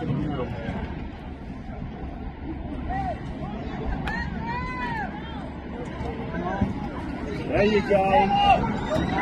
There you go.